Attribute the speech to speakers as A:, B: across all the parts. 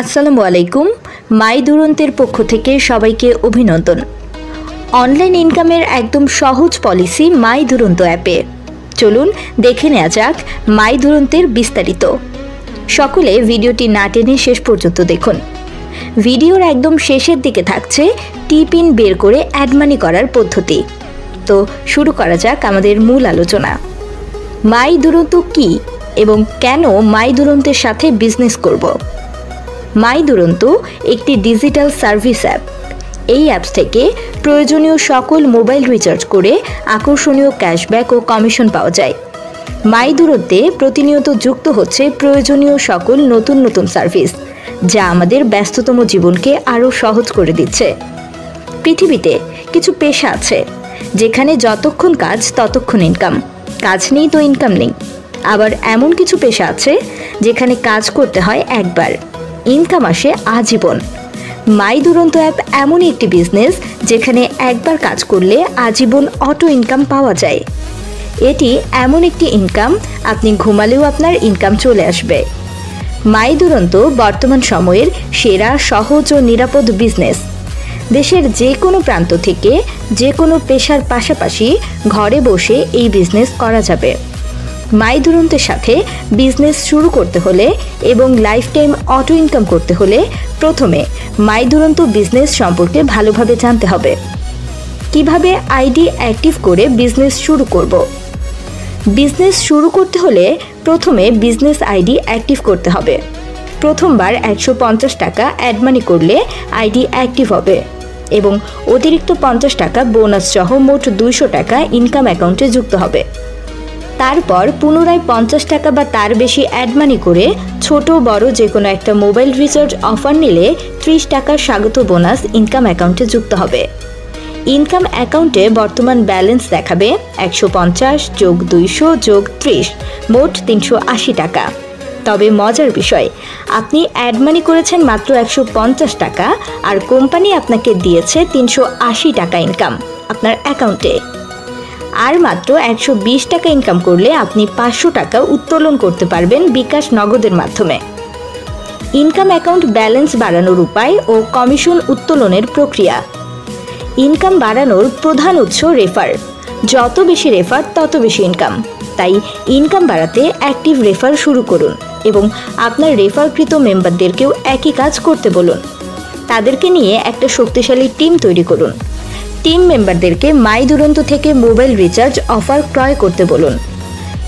A: আসসালামু আলাইকুম। মাই দুরন্তের পক্ষ থেকে সবাইকে অভিনন্দন। অনলাইন ইনকামের একদম সহজ পলিসি মাই দুরন্ত অ্যাপে। চলুন দেখে নেওয়া যাক মাই দুরন্তের বিস্তারিত। সকলে ভিডিওটি না টেনে শেষ পর্যন্ত দেখুন। ভিডিওর একদম শেষের দিকে থাকছে টিপিন বের করে অ্যাডমানি করার পদ্ধতি। তো শুরু করা যাক আমাদের মূল আলোচনা। মাই দুরন্ত কি এবং কেন মাই দুরন্তের সাথে বিজনেস করব? মাই দুরন্ত একটি ডিজিটাল সার্ভিস অ্যাপ। এই অ্যাপস থেকে প্রয়োজনীয় সকল মোবাইল রিচার্জ করে আকর্ষণীয় ক্যাশব্যাক ও কমিশন পাওয়া যায়। মাই দূরত্বে প্রতিনিয়ত যুক্ত হচ্ছে প্রয়োজনীয় সকল নতুন নতুন সার্ভিস, যা আমাদের ব্যস্ততম জীবনকে আরও সহজ করে দিচ্ছে। পৃথিবীতে কিছু পেশা আছে, যেখানে যতক্ষণ কাজ ততক্ষণ ইনকাম কাজ নেই তো ইনকাম নেই। আবার এমন কিছু পেশা আছে, যেখানে কাজ করতে হয় একবার। ইনকাম আসে আজীবন। মাই দুরন্ত অ্যাপ এমনই একটি বিজনেস যেখানে একবার কাজ করলে আজীবন অটো ইনকাম পাওয়া যায়। এটি এমন একটি ইনকাম, আপনি ঘুমালেও আপনার ইনকাম চলে আসবে। মাই দুরন্ত বর্তমান সময়ের সেরা, সহজ ও নিরাপদ বিজনেস। দেশের যে কোনো প্রান্ত থেকে যে কোনো পেশার পাশাপাশি ঘরে বসে এই বিজনেস করা যাবে। মাই দুরন্তের সাথে বিজনেস শুরু করতে হলে এবং লাইফ টাইম অটো ইনকাম করতে হলে প্রথমে মাই দুরন্ত বিজনেস সম্পর্কে ভালোভাবে জানতে হবে। কীভাবে আইডি অ্যাক্টিভ করে বিজনেস শুরু করব? বিজনেস শুরু করতে হলে প্রথমে বিজনেস আইডি অ্যাক্টিভ করতে হবে। প্রথমবার একশো পঞ্চাশ টাকা অ্যাড মানি করলে আইডি অ্যাক্টিভ হবে এবং অতিরিক্ত পঞ্চাশ টাকা বোনাস সহ মোট দুইশো টাকা ইনকাম অ্যাকাউন্টে যুক্ত হবে। তারপর পুনরায় পঞ্চাশ টাকা বা তার বেশি অ্যাডমানি করে ছোট বড় যে কোনো একটা মোবাইল রিচার্জ অফার নিলে ত্রিশ টাকার স্বাগত বোনাস ইনকাম অ্যাকাউন্টে যুক্ত হবে। ইনকাম অ্যাকাউন্টে বর্তমান ব্যালেন্স দেখাবে একশো পঞ্চাশ যোগ দুইশো যোগ ত্রিশ, মোট তিনশো আশি টাকা। তবে মজার বিষয়, আপনি অ্যাড মানি করেছেন মাত্র একশো পঞ্চাশ টাকা আর কোম্পানি আপনাকে দিয়েছে তিনশো আশি টাকা ইনকাম আপনার অ্যাকাউন্টে আর মাত্র একশো বিশ টাকা ইনকাম করলে আপনি পাঁচশো টাকা উত্তোলন করতে পারবেন বিকাশ নগদের মাধ্যমে। ইনকাম অ্যাকাউন্ট ব্যালেন্স বাড়ানোর উপায় ও কমিশন উত্তোলনের প্রক্রিয়া। ইনকাম বাড়ানোর প্রধান উৎস রেফার যত বেশি রেফার তত বেশি ইনকাম তাই ইনকাম বাড়াতে অ্যাক্টিভ রেফার শুরু করুন এবং আপনার রেফারকৃত মেম্বারদেরকেও একই কাজ করতে বলুন। তাদেরকে নিয়ে একটা শক্তিশালী টিম তৈরি করুন। টিম মেম্বারদেরকে মাই দুরন্ত থেকে মোবাইল রিচার্জ অফার ক্রয় করতে বলুন।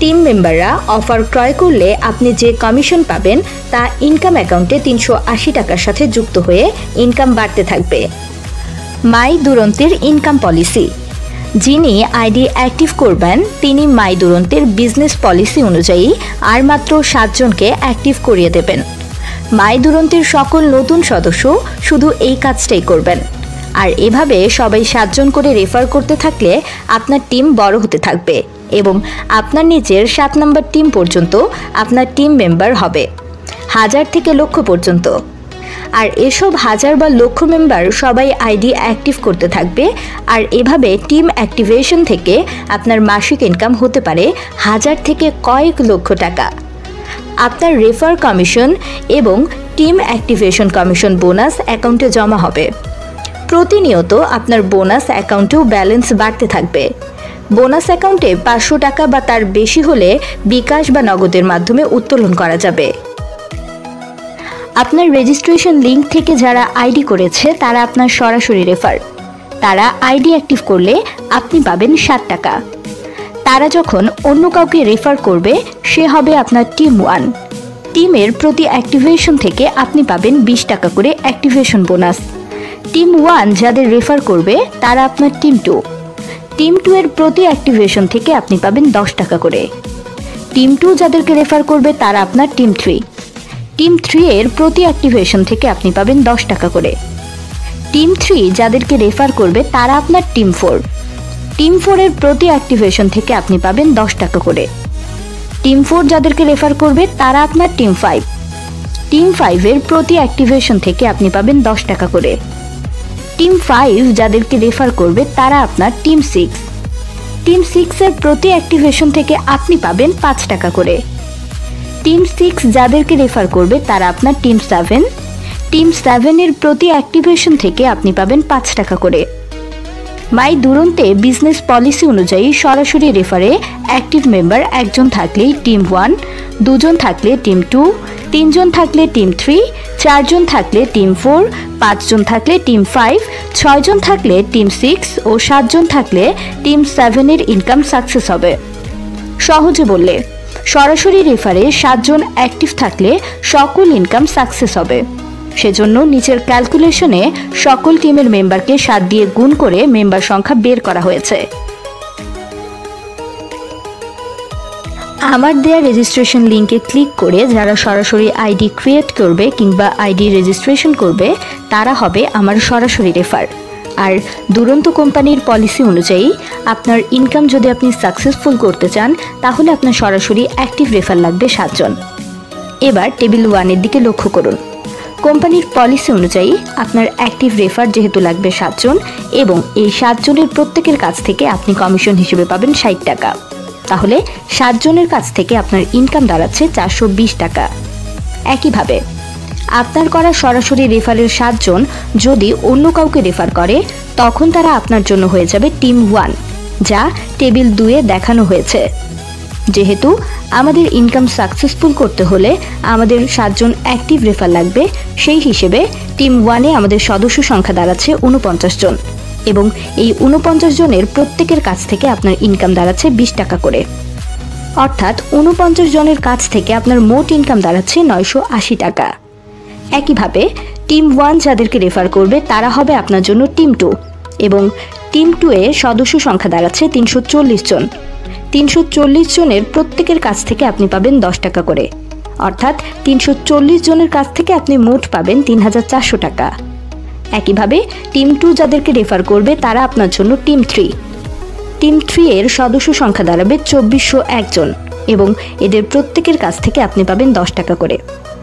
A: টিম মেম্বাররা অফার ক্রয় করলে আপনি যে কমিশন পাবেন তা ইনকাম অ্যাকাউন্টে তিনশো আশি টাকার সাথে যুক্ত হয়ে ইনকাম বাড়তে থাকবে। মাই দুরন্তের ইনকাম পলিসি। যিনি আইডি অ্যাক্টিভ করবেন, তিনি মাই দুরন্তের বিজনেস পলিসি অনুযায়ী আর মাত্র সাতজনকে অ্যাক্টিভ করিয়ে দেবেন। মাই দুরন্তের সকল নতুন সদস্য শুধু এই কাজটাই করবেন। আর এভাবে সবাই সাতজন করে রেফার করতে থাকলে আপনার টিম বড় হতে থাকবে এবং আপনার নিজের সাত নম্বর টিম পর্যন্ত আপনার টিম মেম্বার হবে, হাজার থেকে লক্ষ পর্যন্ত। আর এসব হাজার বা লক্ষ মেম্বার সবাই আইডি অ্যাক্টিভ করতে থাকবে আর এভাবে টিম অ্যাক্টিভেশন থেকে আপনার মাসিক ইনকাম হতে পারে হাজার থেকে কয়েক লক্ষ টাকা। আপনার রেফার কমিশন এবং টিম অ্যাক্টিভেশন কমিশন বোনাস অ্যাকাউন্টে জমা হবে। প্রতিনিয়ত আপনার বোনাস অ্যাকাউন্টেও ব্যালেন্স বাড়তে থাকবে। বোনাস অ্যাকাউন্টে পাঁচশো টাকা বা তার বেশি হলে বিকাশ বা নগদের মাধ্যমে উত্তোলন করা যাবে। আপনার রেজিস্ট্রেশন লিঙ্ক থেকে যারা আইডি করেছে, তারা আপনার সরাসরি রেফার তারা আইডি অ্যাক্টিভ করলে আপনি পাবেন ষাট টাকা। তারা যখন অন্য কাউকে রেফার করবে, সে হবে আপনার টিম ওয়ান টিমের প্রতি অ্যাক্টিভেশন থেকে আপনি পাবেন বিশ টাকা করে অ্যাক্টিভেশন বোনাস টিম ওয়ান যাদের রেফার করবে, তারা আপনার টিম টু টিম টু এর প্রতি অ্যাক্টিভেশন থেকে আপনি পাবেন দশ টাকা করে। টিম টু যাদেরকে রেফার করবে, তারা আপনার টিম থ্রি টিম থ্রি এর প্রতি অ্যাক্টিভেশন থেকে আপনি পাবেন দশ টাকা করে। টিম থ্রি যাদেরকে রেফার করবে, তারা আপনার টিম ফোর টিম ফোরের প্রতি অ্যাক্টিভেশন থেকে আপনি পাবেন দশ টাকা করে। টিম ফোর যাদেরকে রেফার করবে, তারা আপনার টিম ফাইভ টিম ফাইভের প্রতি অ্যাক্টিভেশন থেকে আপনি পাবেন দশ টাকা করে। টিম ফাইভ যাদেরকে রেফার করবে, তারা আপনার টিম সিক্স টিম সিক্সের প্রতি অ্যাক্টিভেশন থেকে আপনি পাবেন পাঁচ টাকা করে। টিম সিক্স যাদেরকে রেফার করবে, তারা আপনার টিম সেভেন টিম সেভেনের প্রতি অ্যাক্টিভেশন থেকে আপনি পাবেন পাঁচ টাকা করে। মাই দুরন্তে বিজনেস পলিসি অনুযায়ী সরাসরি রেফারে অ্যাক্টিভ মেম্বার একজন থাকলেই টিম ওয়ান দুজন থাকলে টিম টু তিনজন থাকলে টিম থ্রি, চারজন থাকলে টিম ফোর, পাঁচজন থাকলে টিম ফাইভ, ছয়জন থাকলে টিম সিক্স ও সাতজন থাকলে টিম সেভেনের ইনকাম সাকসেস হবে। সহজে বললে, সরাসরি রেফারে সাতজন অ্যাক্টিভ থাকলে সকল ইনকাম সাকসেস হবে। সেজন্য নিচের ক্যালকুলেশনে সকল টিমের মেম্বারকে সাত দিয়ে গুণ করে মেম্বার সংখ্যা বের করা হয়েছে। আমার দেয়া রেজিস্ট্রেশন লিঙ্কে ক্লিক করে যারা সরাসরি আইডি ক্রিয়েট করবে কিংবা আইডি রেজিস্ট্রেশন করবে, তারা হবে আমার সরাসরি রেফার আর দুরন্ত কোম্পানির পলিসি অনুযায়ী, আপনার ইনকাম যদি আপনি সাকসেসফুল করতে চান, তাহলে আপনার সরাসরি অ্যাক্টিভ রেফার লাগবে সাতজন। এবার টেবিল ওয়ানের দিকে লক্ষ্য করুন। কোম্পানির পলিসি অনুযায়ী, আপনার অ্যাক্টিভ রেফার যেহেতু লাগবে সাতজন, এবং এই সাতজনের প্রত্যেকের কাছ থেকে আপনি কমিশন হিসেবে পাবেন ষাট টাকা। তাহলে সাতজনের কাছ থেকে আপনার ইনকাম দাঁড়াচ্ছে চারশো বিশ টাকা। একইভাবে, আপনার করা সরাসরি রেফারের সাতজন যদি অন্য কাউকে রেফার করে, তখন তারা আপনার জন্য হয়ে যাবে টিম ওয়ান যা টেবিল দুয়ে দেখানো হয়েছে। যেহেতু আমাদের ইনকাম সাকসেসফুল করতে হলে আমাদের সাতজন অ্যাক্টিভ রেফার লাগবে, সেই হিসেবে টিম ওয়ানে আমাদের সদস্য সংখ্যা দাঁড়াচ্ছে উনপঞ্চাশ জন। এবং এই উনপঞ্চাশ জনের প্রত্যেকের কাছ থেকে আপনার ইনকাম দাঁড়াচ্ছে বিশ টাকা করে। অর্থাৎ উনপঞ্চাশ জনের কাছ থেকে আপনার মোট ইনকাম দাঁড়াচ্ছে নয়শো আশি টাকা। একইভাবে টিম ওয়ান যাদেরকে রেফার করবে, তারা হবে আপনার জন্য টিম টু এবং টিম টু এ সদস্য সংখ্যা দাঁড়াচ্ছে তিনশো চল্লিশ জন। তিনশো চল্লিশ জনের প্রত্যেকের কাছ থেকে আপনি পাবেন দশ টাকা করে। অর্থাৎ তিনশো চল্লিশ জনের কাছ থেকে আপনি মোট পাবেন তিন হাজার চারশো টাকা। একইভাবে টিম টু যাদেরকে রেফার করবে, তারা আপনার জন্য টিম থ্রি। টিম থ্রি এর সদস্য সংখ্যা দাঁড়াবে চব্বিশশো একজন এবং এদের প্রত্যেকের কাছ থেকে আপনি পাবেন দশ টাকা করে।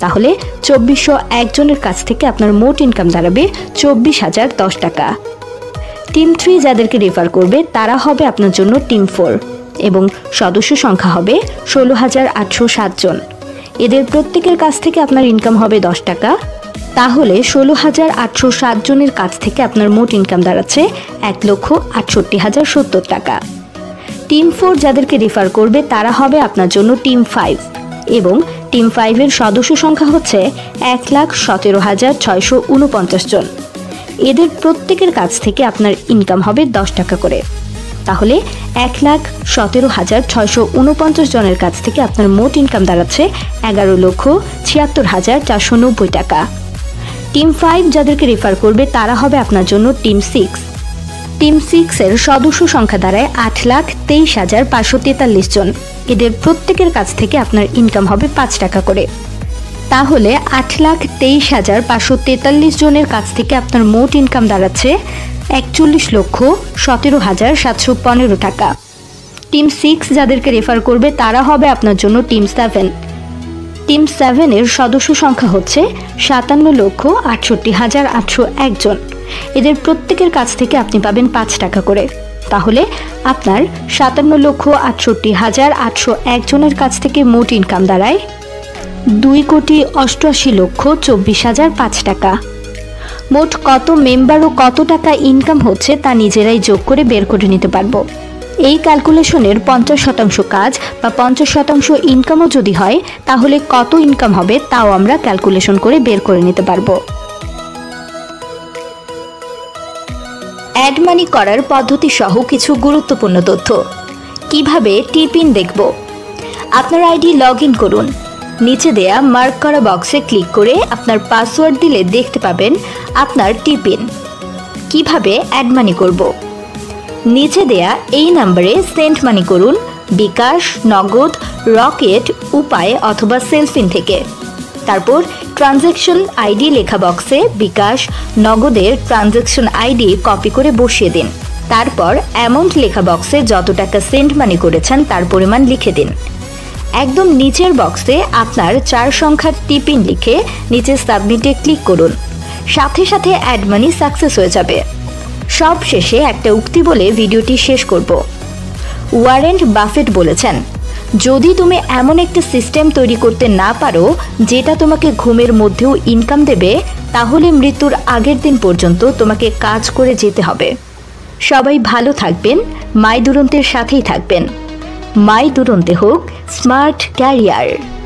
A: তাহলে চব্বিশশো একজনের কাছ থেকে আপনার মোট ইনকাম দাঁড়াবে চব্বিশ হাজার দশ টাকা। টিম থ্রি যাদেরকে রেফার করবে, তারা হবে আপনার জন্য টিম ফোর এবং সদস্য সংখ্যা হবে ষোলো হাজার আটশো সাতজন এদের প্রত্যেকের কাছ থেকে আপনার ইনকাম হবে দশ টাকা। তাহলে ষোলো হাজার আটশো সাত জনের কাছ থেকে আপনার মোট ইনকাম দাঁড়াচ্ছে এক লক্ষ আটষট্টি হাজার সত্তর টাকা। টিম ফোর যাদেরকে রেফার করবে, তারা হবে আপনার জন্য টিম ফাইভ এবং টিম ফাইভের সদস্য সংখ্যা হচ্ছে এক লাখ সতেরো হাজার ছয়শো উনপঞ্চাশ জন। এদের প্রত্যেকের কাছ থেকে আপনার ইনকাম হবে দশ টাকা করে। তাহলে এক লাখ সতেরো হাজার ছয়শো উনপঞ্চাশ জনের কাছ থেকে আপনার মোট ইনকাম দাঁড়াচ্ছে এগারো লক্ষ ছিয়াত্তর হাজার চারশো নব্বই টাকা। টিম ফাইভ যাদেরকে রেফার করবে, তারা হবে আপনার জন্য টিম সিক্স টিম সিক্সের সদস্য সংখ্যা দাঁড়ায় আট লাখ তেইশ হাজার পাঁচশো তেতাল্লিশ জন। এদের প্রত্যেকের কাছ থেকে আপনার ইনকাম হবে পাঁচ টাকা করে। তাহলে আট লাখ তেইশ হাজার পাঁচশো তেতাল্লিশ জনের কাছ থেকে আপনার মোট ইনকাম দাঁড়াচ্ছে একচল্লিশ লক্ষ সতেরো হাজার সাতশো পনেরো টাকা। টিম সিক্স যাদেরকে রেফার করবে, তারা হবে আপনার জন্য টিম সেভেন টিম সেভেনের সদস্য সংখ্যা হচ্ছে সাতান্ন লক্ষ আটষট্টি হাজার আটশো একজন এদের প্রত্যেকের কাছ থেকে আপনি পাবেন পাঁচ টাকা করে। তাহলে আপনার সাতান্ন লক্ষ আটষট্টি হাজার আটশো একজনের কাছ থেকে মোট ইনকাম দাঁড়ায় দুই কোটি অষ্টআশি লক্ষ চব্বিশ হাজার পাঁচ টাকা। মোট কত মেম্বার ও কত টাকা ইনকাম হচ্ছে তা নিজেরাই যোগ করে বের করে নিতে পারব। এই ক্যালকুলেশনের পঞ্চাশ শতাংশ কাজ বা পঞ্চাশ শতাংশ ইনকামও যদি হয়, তাহলে কত ইনকাম হবে তাও আমরা ক্যালকুলেশন করে বের করে নিতে পারব। অ্যাড মানি করার পদ্ধতি সহ কিছু গুরুত্বপূর্ণ তথ্য। কীভাবে টিপিন দেখব? আপনার আইডি লগ ইন করুন। নিচে দেয়া মার্ক করা বক্সে ক্লিক করে আপনার পাসওয়ার্ড দিলে দেখতে পাবেন আপনার টিপিন কীভাবে অ্যাড মানি করব? নিচে দেয়া এই নাম্বারে সেন্ড মানি করুন, বিকাশ, নগদ, রকেট, উপায় অথবা সেলফিন থেকে। তারপর ট্রানজ্যাকশন আইডি লেখা বক্সে বিকাশ, নগদের ট্রানজ্যাকশন আইডি কপি করে বসিয়ে দিন। তারপর অ্যামাউন্ট লেখা বক্সে যত টাকা সেন্ড মানি করেছেন তার পরিমাণ লিখে দিন। একদম নিচের বক্সে আপনার চার সংখ্যার টিপিন লিখে নিচে সাবমিটে ক্লিক করুন। সাথে সাথে অ্যাড মানি সাকসেস হয়ে যাবে। সব শেষে একটা উক্তি বলে ভিডিওটি শেষ করব। ওয়ারেন্ট বাফেট বলেছেন, যদি তুমি এমন একটা সিস্টেম তৈরি করতে না পারো, যেটা তোমাকে ঘুমের মধ্যেও ইনকাম দেবে, তাহলে মৃত্যুর আগের দিন পর্যন্ত তোমাকে কাজ করে যেতে হবে। সবাই ভালো থাকবেন, মাই দুরন্তের সাথেই থাকবেন। মাই দুরন্তে হোক, স্মার্ট ক্যারিয়ার।